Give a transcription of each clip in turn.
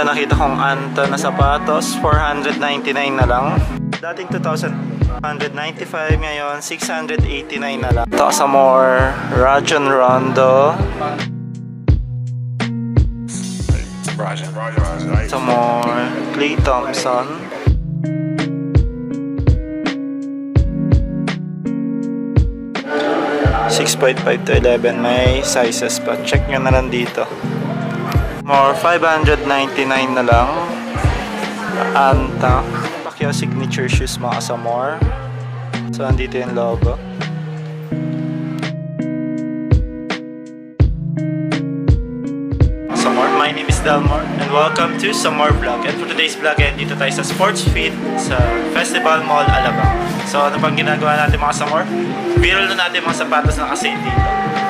mura nakita kong Anta na sapatos, 499 na lang. Dating 2,195, ngayon 689 na lang. Ito sa more Rajon Rondo. Sa more Clay Thompson. Six point five to 11 may sizes pa. Check nyo na lang dito. More 599 na lang. Anta. Pacquiao signature shoes mga sa more. So, andito yung logo. Samor. My name is Delmore and welcome to Samor Vlog. And for today's vlog, eh, dito tayo sa Sports Fit sa Festival Mall, Alabang. So, ano pang ginagawa natin mga Samor? Viral na natin mga sapatos na kasi dito.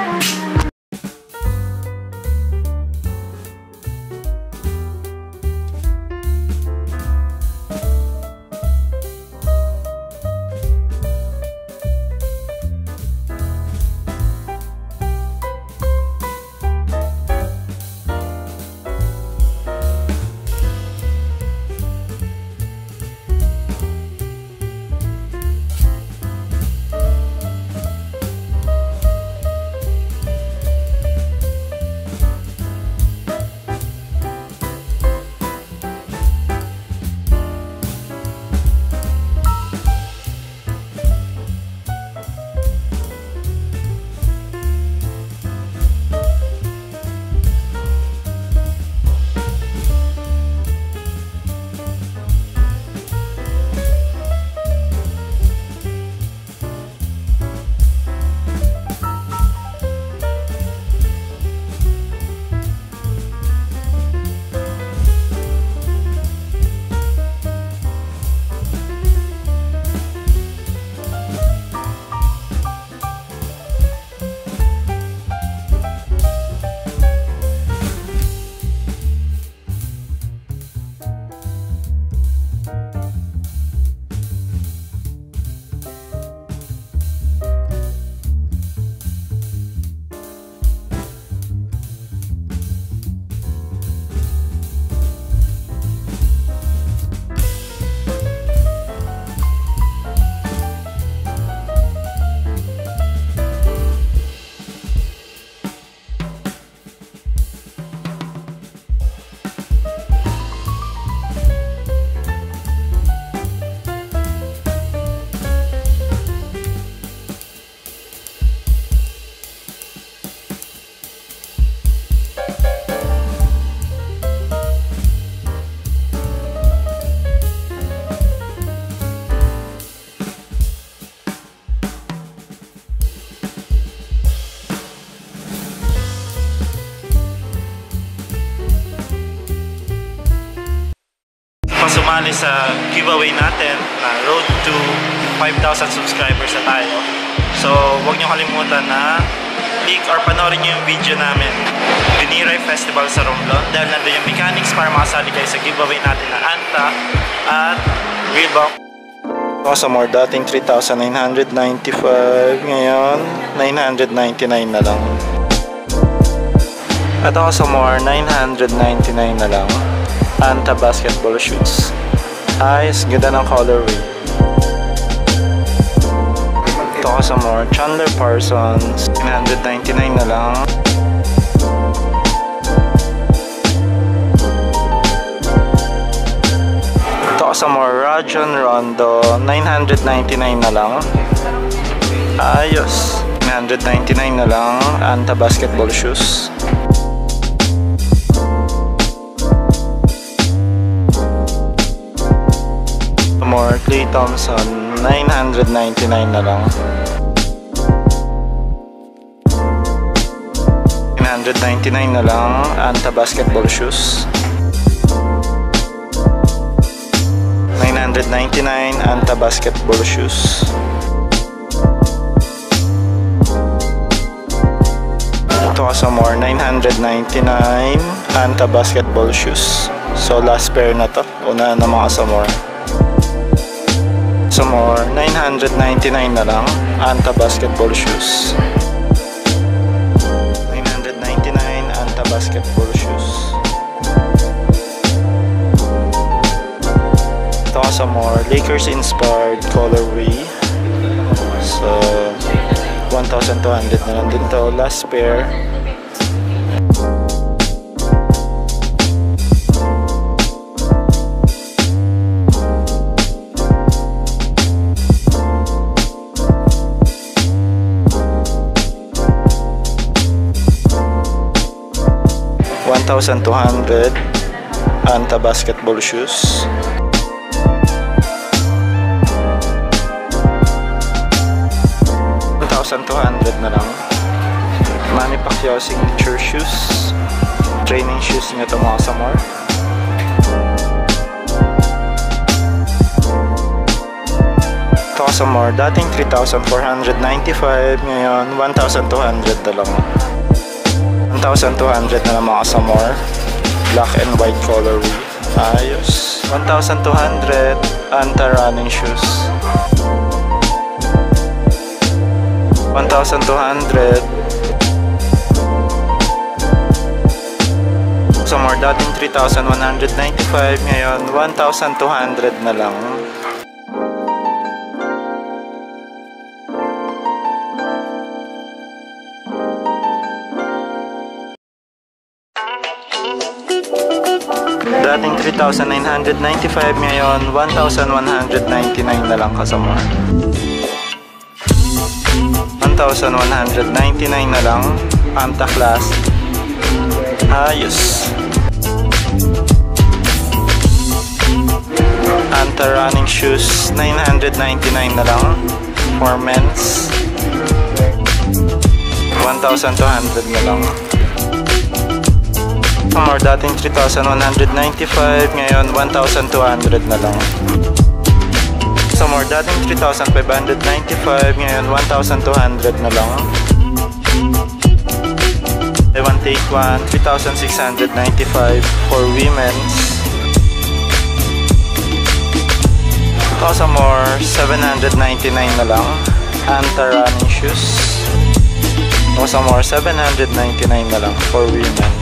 Sumali sa giveaway natin na road to 5,000 subscribers na tayo. So, huwag niyo kalimutan na click or panoorin niyo yung video namin Biniray Festival sa Romblon dahil nandun yung mechanics para makasali kayo sa giveaway natin na Anta at Reebok. Oh, sa more dating 3,995 ngayon 999 na lang. At ako sa more 999 na lang. Anta basketball shoes. Ayos, ganda ng colorway. Ito ako sa more. Chandler Parsons. 999 na lang. Ito ako sa more. Rajon Rondo. 999 na lang. Ayos. 999 na lang. Anta basketball shoes. More. Clay Thompson 999 na lang. 999 na lang. Anta basketball shoes. 999 Anta basketball shoes. Ito ka sa more. 999 Anta basketball shoes. So last pair na to. Una na mga sa more peso more, 999 na lang, Anta basketball shoes. 999 Anta basketball shoes. Ito sa more, Lakers inspired colorway. So, 1,200 na lang din to. Last pair. One thousand two hundred Anta basketball shoes. 1,200 na lang. Manny Pacquiao signature shoes. Training shoes nga ito mga samar. Ito kasamar, dating 3,495, ngayon 1,200 na lang. 1,200 na lang mga samar. Black and white colorway. Ayos. 1,200 Anta running shoes. 1,200 So more dating 3,195 ngayon 1,200 na lang Dating 3,995 ngayon 1,199 na lang kasama 1,199 na lang Anta class. Ayos. Anta running shoes 999 na lang For men's. 1,200 na lang More dating 3,195 Ngayon 1,200 na lang. So more dating 3,595 Ngayon 1,200 na lang. I want take one 3,695 for women's Also more 799 na lang. Anta running shoes. Also more 799 na lang for women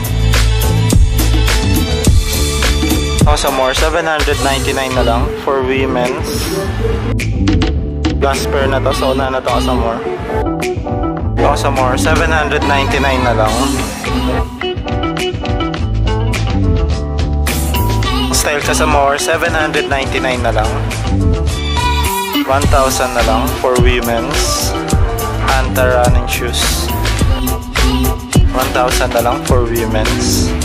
Also more. 799 na lang for women's. Last pair na to so una na to also more. Also more. 799 na lang. Style ka sa more. 799 na lang. 1,000 na lang for women's. Anta running shoes. 1,000 na lang for women's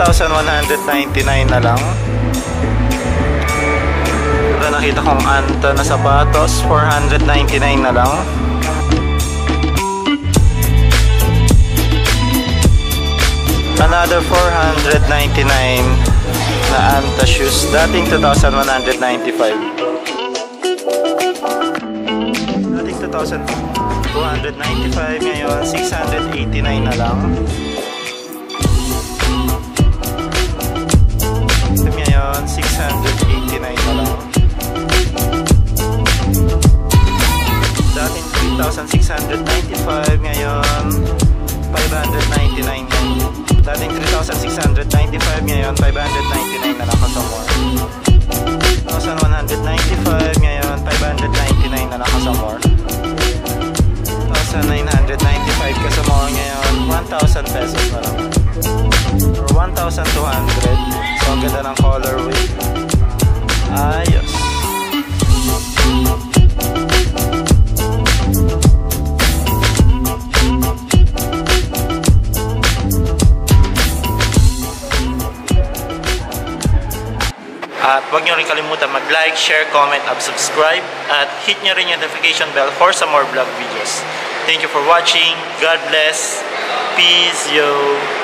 1,199 na lang. Ito nakita kong Anta na sapatos, 499 na lang. Another 499 na Anta shoes, dating 2,195. Dating 2,295, ngayon 689 na lang. 1,689 na lang. Dating 3,695, ngayon 599 yan. Dating 3,695, ngayon 599 na lang kasi more. 1,195, ngayon 599 na lang kasi more. 1,995 kasi ngayon 1,000 pesos na lang. Or 1,200. Ang ganda ng colorway. Ayos. At huwag nyo rin kalimutan mag-like, share, comment, at subscribe. At hit nyo rin yung notification bell for some more vlog videos. Thank you for watching. God bless. Peace, yo.